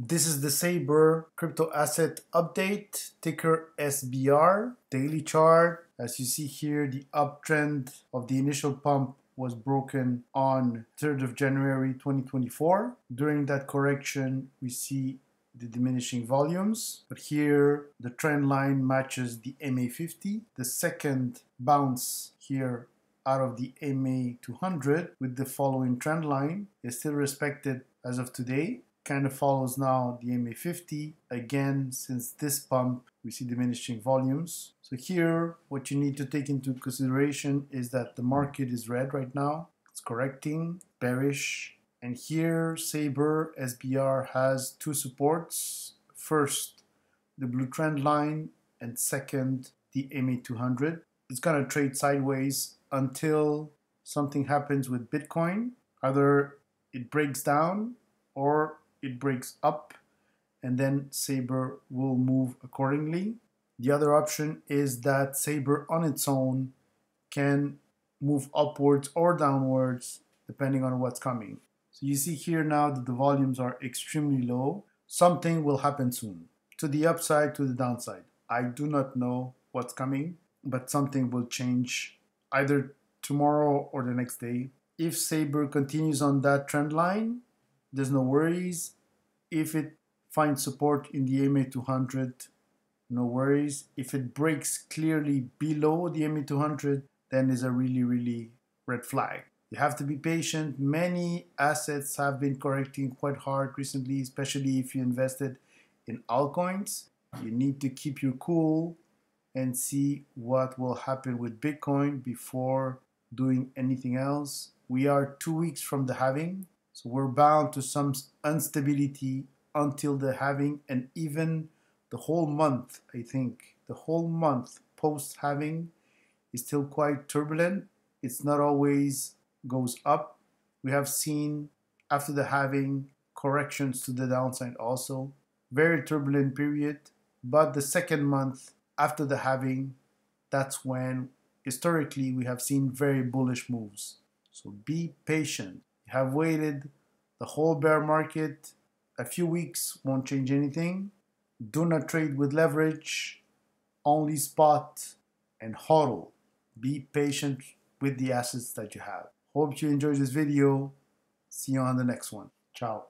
This is the Saber crypto asset update, ticker SBR, daily chart. As you see here, the uptrend of the initial pump was broken on 3rd of January 2024. During that correction, we see the diminishing volumes. But here, the trend line matches the MA50. The second bounce here out of the MA200 with the following trend line is still respected as of today kind of follows now the MA50. Again, since this pump, we see diminishing volumes. So here, what you need to take into consideration is that the market is red right now. It's correcting, bearish. And here, Saber SBR has two supports. First, the blue trend line, and second, the MA200. It's going to trade sideways until something happens with Bitcoin. Either it breaks down or it breaks up and then Saber will move accordingly. The other option is that Saber on its own can move upwards or downwards depending on what's coming. So you see here now that the volumes are extremely low. Something will happen soon to the upside, to the downside. I do not know what's coming, but something will change either tomorrow or the next day. If Saber continues on that trend line, there's no worries. If it finds support in the MA200, no worries. If it breaks clearly below the MA200, then is a really, really red flag. You have to be patient. Many assets have been correcting quite hard recently, especially if you invested in altcoins. You need to keep your cool and see what will happen with Bitcoin before doing anything else. We are two weeks from the halving. So we're bound to some instability until the halving and even the whole month, I think. The whole month post halving is still quite turbulent. It's not always goes up. We have seen after the halving corrections to the downside also. Very turbulent period. But the second month after the halving, that's when historically we have seen very bullish moves. So be patient have waited the whole bear market. A few weeks won't change anything. Do not trade with leverage, only spot and hodl. Be patient with the assets that you have. Hope you enjoyed this video. See you on the next one. Ciao.